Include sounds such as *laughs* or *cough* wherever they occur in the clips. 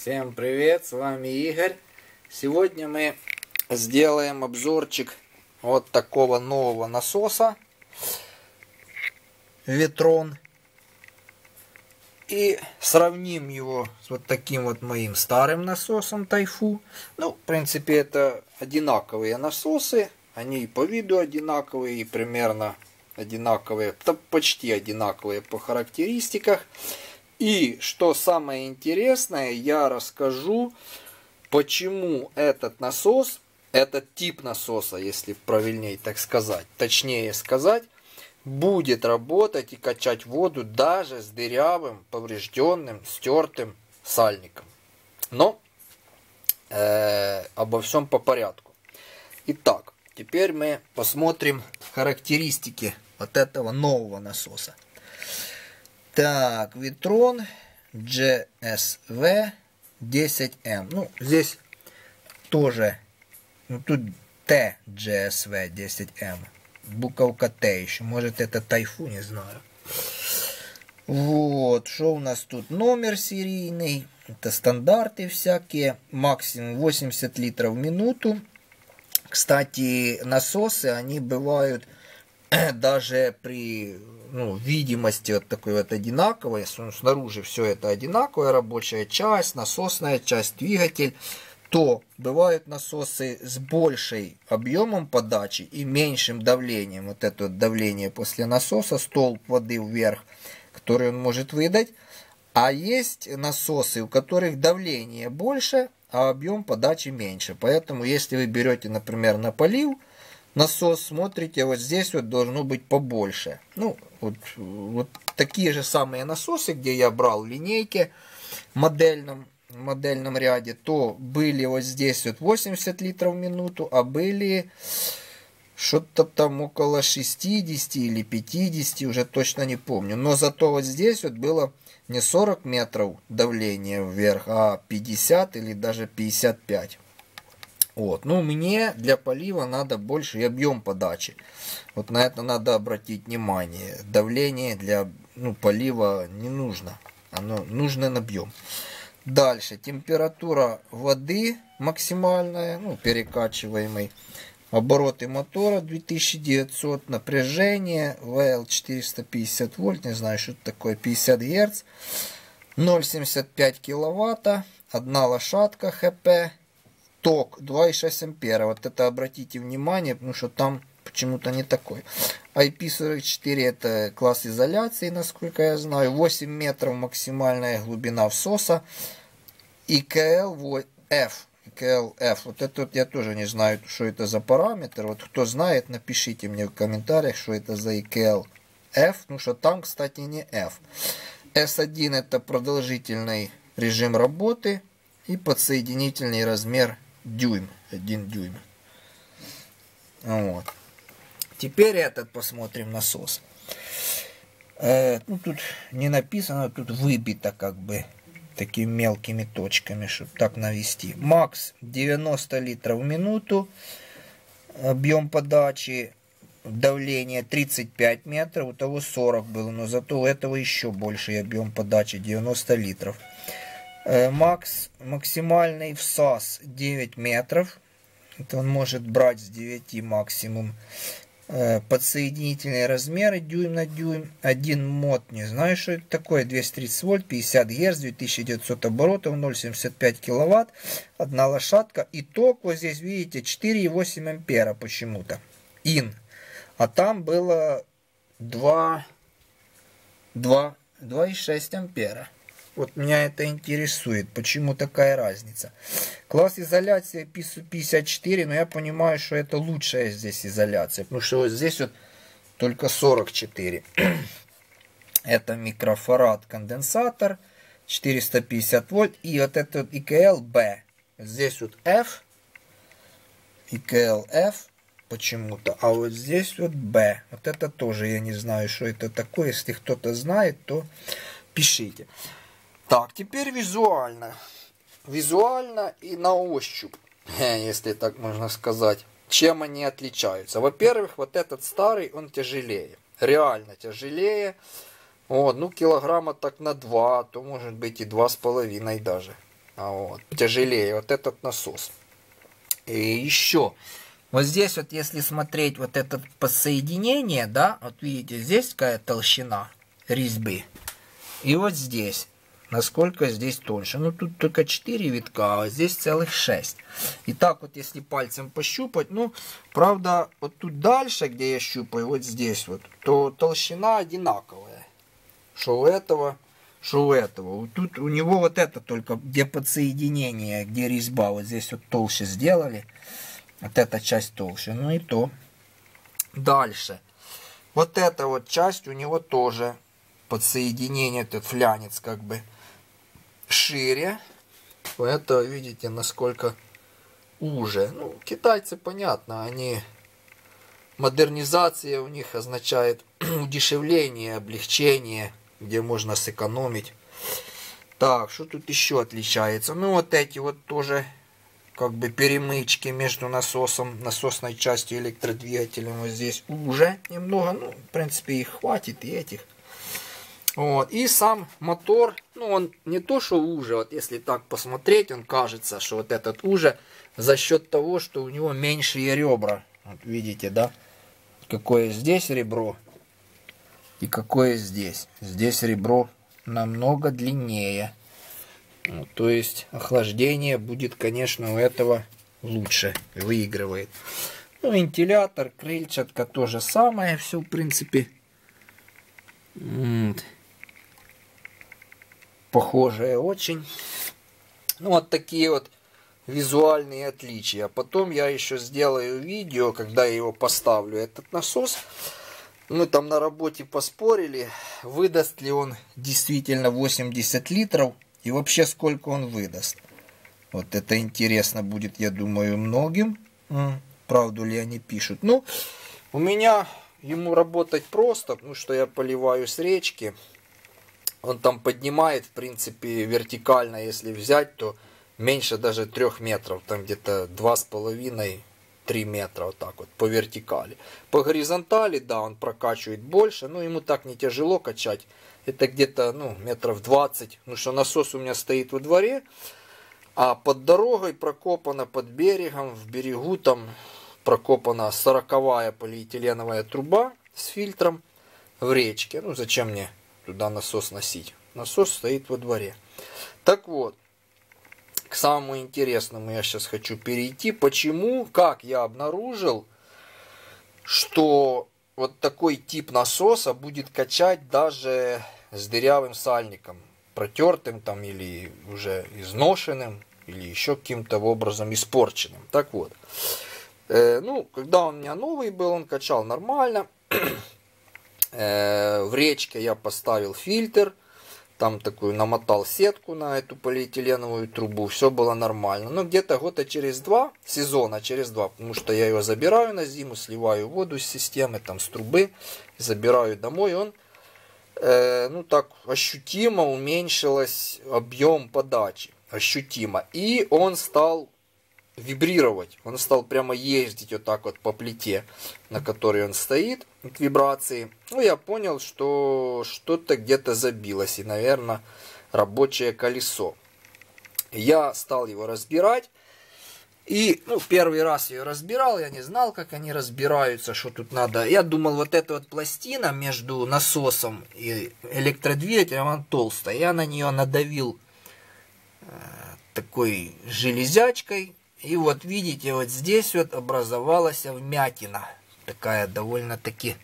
Всем привет, с вами Игорь. Сегодня мы сделаем обзорчик вот такого нового насоса Ветрон. И сравним его с вот таким вот моим старым насосом Тайфу. Ну, в принципе, это одинаковые насосы. Они и по виду одинаковые, и примерно одинаковые, почти одинаковые по характеристиках. И что самое интересное, я расскажу, почему этот насос, этот тип насоса, если правильнее так сказать, точнее сказать, будет работать и качать воду даже с дырявым, поврежденным, стертым сальником. Но э, обо всем по порядку. Итак, теперь мы посмотрим характеристики вот этого нового насоса. Так, Витрон GSV 10M. Ну, здесь тоже, ну тут T GSV 10M. Буковка Т еще. Может это Тайфу, не знаю. Вот, что у нас тут? Номер серийный. Это стандарты всякие. Максимум 80 литров в минуту. Кстати, насосы, они бывают *clears throat* даже при ну, видимости вот такой вот одинаковой, снаружи все это одинаковая рабочая часть, насосная часть, двигатель, то бывают насосы с большей объемом подачи и меньшим давлением. Вот это вот давление после насоса, столб воды вверх, который он может выдать. А есть насосы, у которых давление больше, а объем подачи меньше. Поэтому, если вы берете, например, на полив, насос, смотрите, вот здесь вот должно быть побольше. Ну, вот, вот такие же самые насосы, где я брал линейки в модельном, модельном ряде, то были вот здесь вот 80 литров в минуту, а были что-то там около 60 или 50, уже точно не помню. Но зато вот здесь вот было не 40 метров давления вверх, а 50 или даже 55. Вот. Ну, мне для полива надо больше объем подачи. Вот на это надо обратить внимание. Давление для ну, полива не нужно. Оно нужен объем. Дальше. Температура воды максимальная, ну, перекачиваемый. Обороты мотора 2900, напряжение, VL 450 вольт, не знаю, что это такое, 50 Гц, 0,75 киловатта, одна лошадка ХП, ток 2,6 ампера. Вот это обратите внимание, потому что там почему-то не такой. IP44 это класс изоляции, насколько я знаю. 8 метров максимальная глубина всоса. И KLF. KLF. Вот это вот я тоже не знаю, что это за параметр. Вот кто знает, напишите мне в комментариях, что это за IKL. F, ну что там, кстати, не F. S1 это продолжительный режим работы и подсоединительный размер дюйм, один дюйм. Вот. Теперь этот посмотрим насос. Э, ну, тут не написано, тут выбито как бы такими мелкими точками, чтобы так навести. Макс 90 литров в минуту. Объем подачи, давление 35 метров. У того 40 было, но зато у этого еще больше объем подачи 90 литров. Э, макс, максимальный всас 9 метров. Это он может брать с 9 максимум. Э, подсоединительные размеры дюйм на дюйм. Один мод, не знаю, что это такое. 230 вольт, 50 герц, 2900 оборотов, 0,75 киловатт. Одна лошадка. И ток вот здесь, видите, 4,8 ампера почему-то. Ин. А там было 2, 2, 2,6 ампера. Вот меня это интересует, почему такая разница. Класс изоляции PISU 54, но я понимаю, что это лучшая здесь изоляция, потому что вот здесь вот только 44. *clears throat* это микрофарад конденсатор, 450 вольт, и вот этот IKL B. Здесь вот F, IKL F почему-то, а вот здесь вот B. Вот это тоже я не знаю, что это такое. Если кто-то знает, то пишите. Так, теперь визуально. Визуально и на ощупь, *laughs* если так можно сказать. Чем они отличаются? Во-первых, вот этот старый, он тяжелее. Реально тяжелее. Вот, ну, килограмма так на 2, то может быть и два с половиной даже. А вот, тяжелее вот этот насос. И еще, вот здесь вот, если смотреть вот это посоединение, да, вот видите, здесь какая толщина резьбы. И вот здесь, насколько здесь тоньше. Ну, тут только 4 витка, а здесь целых 6. И так вот, если пальцем пощупать, ну, правда, вот тут дальше, где я щупаю, вот здесь вот, то толщина одинаковая. Что у этого, что у этого. Тут у него вот это только, где подсоединение, где резьба, вот здесь вот толще сделали. Вот эта часть толще, ну и то. Дальше. Вот эта вот часть у него тоже подсоединение, этот флянец как бы шире. Это, видите, насколько уже. Ну, китайцы, понятно, они... Модернизация у них означает *clears throat* удешевление, облегчение, где можно сэкономить. Так, что тут еще отличается? Ну, вот эти вот тоже как бы перемычки между насосом, насосной частью электродвигателем. Вот здесь уже немного, ну, в принципе, их хватит и этих. Вот. И сам мотор, ну он не то, что уже, вот если так посмотреть, он кажется, что вот этот уже за счет того, что у него меньшие ребра. Вот видите, да? Какое здесь ребро и какое здесь. Здесь ребро намного длиннее. Ну, то есть охлаждение будет, конечно, у этого лучше, выигрывает. Ну, вентилятор, крыльчатка то же самое, все в принципе. Вот похожее очень. Ну, вот такие вот визуальные отличия. Потом я еще сделаю видео, когда я его поставлю, этот насос. Мы там на работе поспорили, выдаст ли он действительно 80 литров и вообще сколько он выдаст. Вот это интересно будет, я думаю, многим. Правду ли они пишут. Ну, у меня ему работать просто, потому что я поливаю с речки он там поднимает, в принципе, вертикально, если взять, то меньше даже трех метров, там где-то два с половиной, три метра, вот так вот, по вертикали. По горизонтали, да, он прокачивает больше, но ему так не тяжело качать. Это где-то, ну, метров 20, ну что насос у меня стоит во дворе, а под дорогой прокопано, под берегом, в берегу там прокопана сороковая полиэтиленовая труба с фильтром в речке. Ну, зачем мне туда насос носить. Насос стоит во дворе. Так вот, к самому интересному я сейчас хочу перейти. Почему, как я обнаружил, что вот такой тип насоса будет качать даже с дырявым сальником, протертым там или уже изношенным, или еще каким-то образом испорченным. Так вот, э, ну, когда он у меня новый был, он качал нормально. *clears throat* Э, в речке я поставил фильтр, там такую намотал сетку на эту полиэтиленовую трубу, все было нормально. Но где-то года через два, сезона через два, потому что я его забираю на зиму, сливаю воду с системы, там с трубы, забираю домой, он э, ну так ощутимо уменьшилось объем подачи, ощутимо. И он стал вибрировать. Он стал прямо ездить вот так вот по плите, на которой он стоит, от вибрации. Ну, я понял, что что-то где-то забилось, и, наверное, рабочее колесо. Я стал его разбирать. И, ну, первый раз ее разбирал, я не знал, как они разбираются, что тут надо. Я думал, вот эта вот пластина между насосом и электродвигателем, она толстая. Я на нее надавил э, такой железячкой, и вот видите, вот здесь вот образовалась вмятина. Такая довольно-таки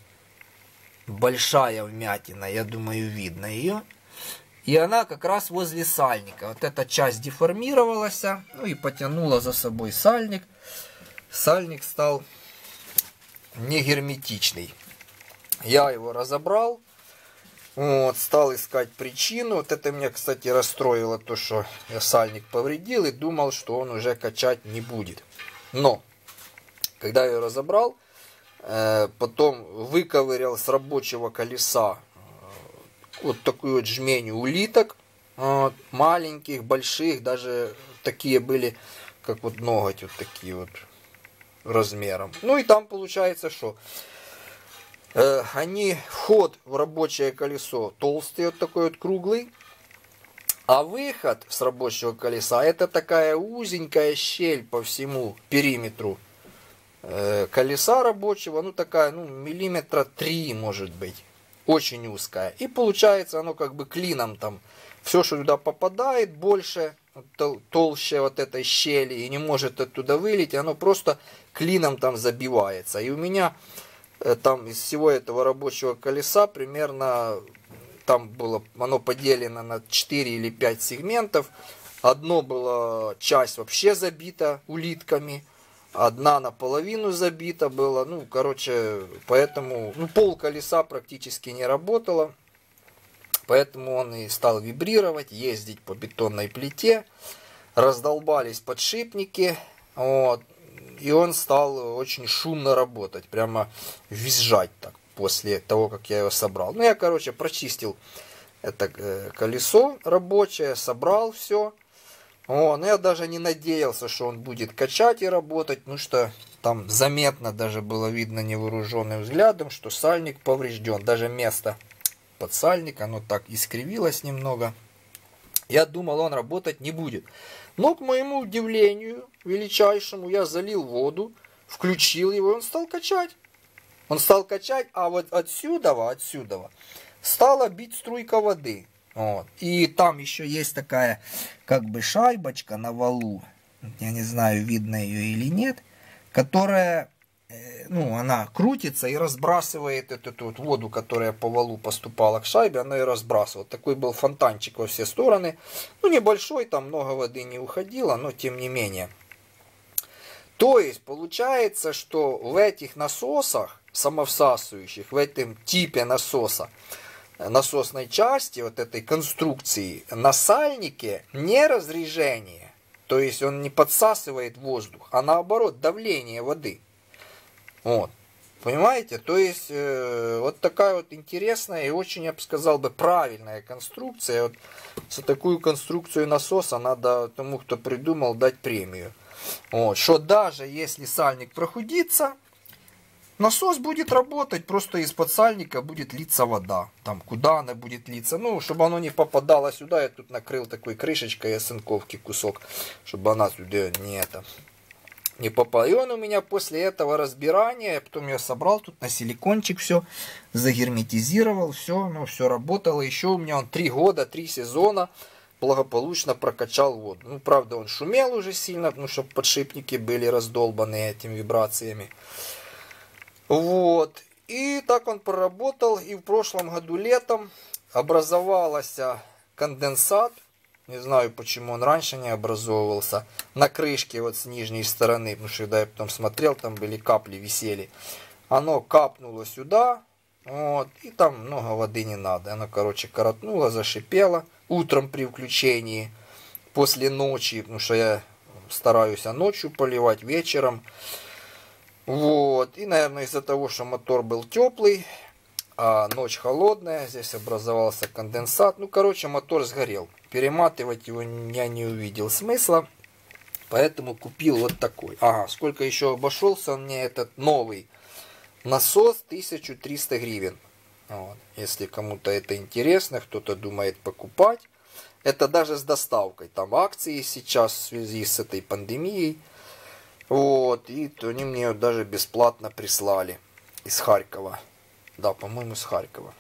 большая вмятина. Я думаю, видно ее. И она как раз возле сальника. Вот эта часть деформировалась. Ну и потянула за собой сальник. Сальник стал не герметичный. Я его разобрал. Вот, стал искать причину. Вот это меня, кстати, расстроило, то, что я сальник повредил и думал, что он уже качать не будет. Но, когда я ее разобрал, э, потом выковырял с рабочего колеса э, вот такую вот жмень улиток, вот, маленьких, больших, даже такие были, как вот ноготь, вот такие вот размером. Ну и там получается, что они вход в рабочее колесо толстый, вот такой вот круглый, А выход с рабочего колеса это такая узенькая щель по всему периметру э, колеса рабочего, ну такая, ну миллиметра три может быть, очень узкая. И получается оно как бы клином там, все, что туда попадает, больше, толще вот этой щели и не может оттуда вылить, оно просто клином там забивается. И у меня э, там из всего этого рабочего колеса примерно там было оно поделено на 4 или 5 сегментов. Одно было часть вообще забита улитками, одна наполовину забита была. Ну, короче, поэтому ну, пол колеса практически не работало. Поэтому он и стал вибрировать, ездить по бетонной плите. Раздолбались подшипники. Вот, и он стал очень шумно работать, прямо визжать так после того, как я его собрал. Ну, я, короче, прочистил это э, колесо рабочее, собрал все. О, но я даже не надеялся, что он будет качать и работать, ну что там заметно даже было видно невооруженным взглядом, что сальник поврежден. Даже место под сальник, оно так искривилось немного. Я думал, он работать не будет. Но, к моему удивлению величайшему, я залил воду, включил его, и он стал качать. Он стал качать, а вот отсюда, отсюда стала бить струйка воды. Вот. И там еще есть такая как бы шайбочка на валу, я не знаю, видно ее или нет, которая, ну, она крутится и разбрасывает эту, эту вот воду, которая по валу поступала к шайбе, она ее разбрасывала. Такой был фонтанчик во все стороны. Ну, небольшой, там много воды не уходило, но тем не менее. То есть, получается, что в этих насосах самовсасывающих в этом типе насоса, насосной части, вот этой конструкции, на сальнике не разрежение, то есть он не подсасывает воздух, а наоборот давление воды. Вот. Понимаете? То есть э, вот такая вот интересная и очень, я бы сказал бы, правильная конструкция. Вот за такую конструкцию насоса надо тому, кто придумал, дать премию. Вот. Что даже если сальник прохудится, Насос будет работать, просто из-под сальника будет литься вода. Там, куда она будет литься. Ну, чтобы оно не попадало сюда, я тут накрыл такой крышечкой осынковки кусок, чтобы она сюда не это. И он у меня после этого разбирания, я потом ее собрал тут на силикончик все, загерметизировал, все, ну, все работало. Еще у меня он три года, три сезона благополучно прокачал воду. Ну, правда, он шумел уже сильно, потому что подшипники были раздолбаны этими вибрациями. Вот. И так он проработал. И в прошлом году летом образовался конденсат. Не знаю, почему он раньше не образовывался. На крышке вот с нижней стороны. Потому что когда я потом смотрел, там были капли висели. Оно капнуло сюда. Вот. И там много воды не надо. Оно, короче, коротнуло, зашипело. Утром при включении. После ночи. Потому что я стараюсь а ночью поливать, вечером. Вот. И, наверное, из-за того, что мотор был теплый, а ночь холодная, здесь образовался конденсат. Ну, короче, мотор сгорел. Перематывать его я не увидел смысла. Поэтому купил вот такой. Ага, сколько еще обошелся мне этот новый насос 1300 гривен. Вот. Если кому-то это интересно, кто-то думает покупать. Это даже с доставкой. Там акции сейчас в связи с этой пандемией. Вот, и они мне даже бесплатно прислали из Харькова. Да, по-моему, из Харькова.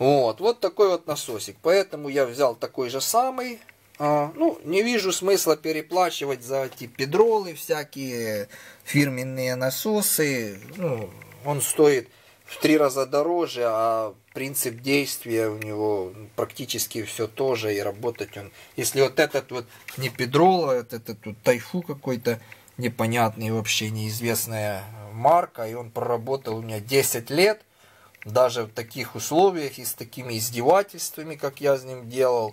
Вот, вот такой вот насосик. Поэтому я взял такой же самый. А, ну, не вижу смысла переплачивать за эти педролы, всякие фирменные насосы. Ну, он стоит в три раза дороже, а принцип действия у него практически все тоже, и работать он... Если вот этот вот не Педрол, а вот этот вот Тайфу какой-то непонятный, вообще неизвестная марка, и он проработал у меня 10 лет, даже в таких условиях и с такими издевательствами, как я с ним делал,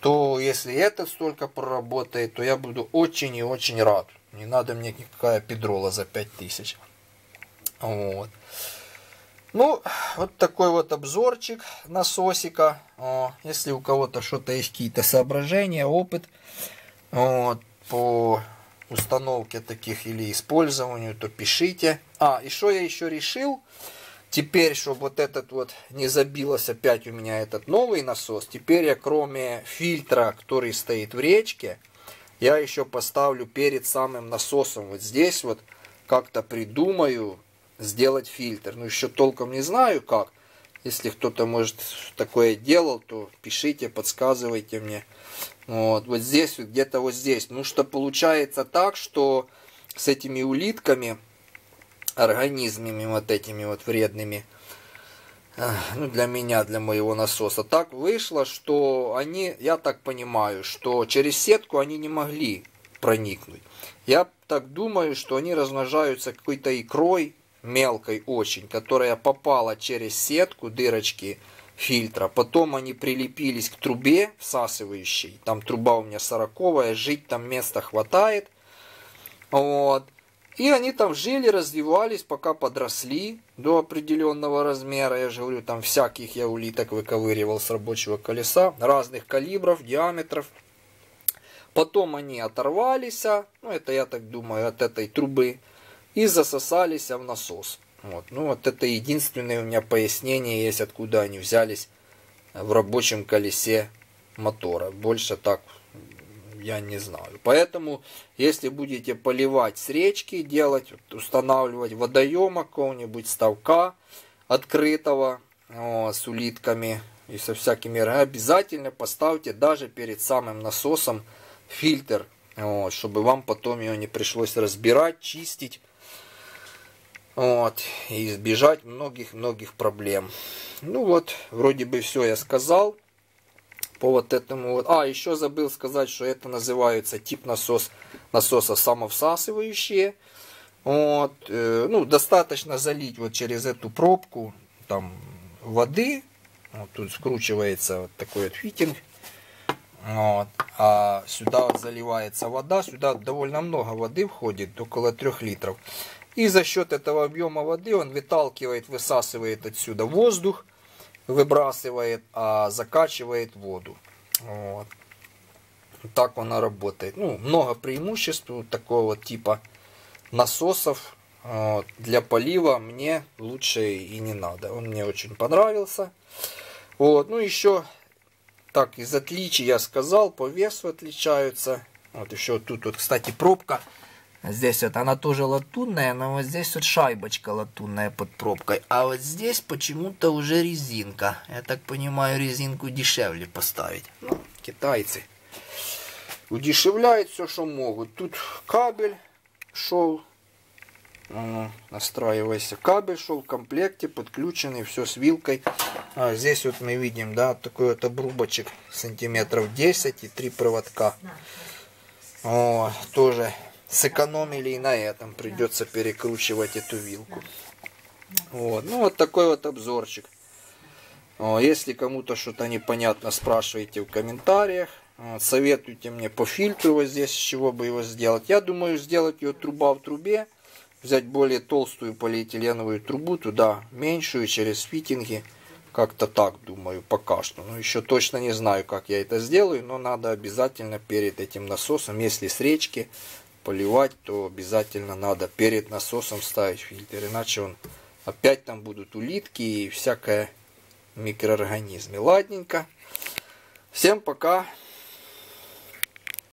то если этот столько проработает, то я буду очень и очень рад. Не надо мне никакая педрола за 5000. Вот. Ну, вот такой вот обзорчик насосика. Если у кого-то что-то есть какие-то соображения, опыт вот, по установке таких или использованию, то пишите. А, и что я еще решил? Теперь, чтобы вот этот вот не забилось опять у меня этот новый насос, теперь я кроме фильтра, который стоит в речке, я еще поставлю перед самым насосом вот здесь вот как-то придумаю сделать фильтр. Ну, еще толком не знаю как. Если кто-то, может, такое делал, то пишите, подсказывайте мне. Вот, вот здесь, вот где-то вот здесь. Ну, что получается так, что с этими улитками, организмами вот этими вот вредными, ну, для меня, для моего насоса, так вышло, что они, я так понимаю, что через сетку они не могли проникнуть. Я так думаю, что они размножаются какой-то икрой, мелкой очень, которая попала через сетку, дырочки фильтра. Потом они прилепились к трубе всасывающей. Там труба у меня сороковая, жить там места хватает. Вот. И они там жили, развивались, пока подросли до определенного размера. Я же говорю, там всяких я улиток выковыривал с рабочего колеса, разных калибров, диаметров. Потом они оторвались, ну это я так думаю, от этой трубы и засосались в насос. Вот. Ну вот это единственное у меня пояснение есть, откуда они взялись в рабочем колесе мотора. Больше так я не знаю. Поэтому, если будете поливать с речки, делать, устанавливать водоема какого-нибудь ставка открытого о, с улитками и со всякими, обязательно поставьте даже перед самым насосом фильтр, о, чтобы вам потом ее не пришлось разбирать, чистить вот, и избежать многих-многих проблем. Ну вот, вроде бы все я сказал по вот этому вот. А, еще забыл сказать, что это называется тип насос, насоса самовсасывающие. Вот, э, ну, достаточно залить вот через эту пробку там воды. Вот тут скручивается вот такой вот фитинг. Вот, а сюда заливается вода. Сюда довольно много воды входит, около 3 литров. И за счет этого объема воды он выталкивает, высасывает отсюда воздух, выбрасывает, а закачивает воду. Вот. Так она работает. Ну, много преимуществ такого типа насосов. Для полива мне лучше и не надо. Он мне очень понравился. Вот. Ну, еще так, из отличий я сказал, по весу отличаются. Вот еще тут вот, кстати, пробка Здесь вот она тоже латунная, но вот здесь вот шайбочка латунная под пробкой. А вот здесь почему-то уже резинка. Я так понимаю, резинку дешевле поставить. Ну, китайцы. Удешевляют все, что могут. Тут кабель шел. Ну, настраивайся. Кабель шел в комплекте, подключенный, все с вилкой. А здесь вот мы видим, да, такой вот обрубочек сантиметров 10 и три проводка. О, тоже сэкономили и на этом. Придется перекручивать эту вилку. Вот. Ну, вот такой вот обзорчик. Если кому-то что-то непонятно, спрашивайте в комментариях. Советуйте мне по фильтру вот здесь, с чего бы его сделать. Я думаю, сделать ее труба в трубе. Взять более толстую полиэтиленовую трубу, туда меньшую, через фитинги. Как-то так думаю, пока что. Но еще точно не знаю, как я это сделаю. Но надо обязательно перед этим насосом, если с речки, поливать, то обязательно надо перед насосом ставить фильтр, иначе он опять там будут улитки и всякое микроорганизмы. Ладненько. Всем пока.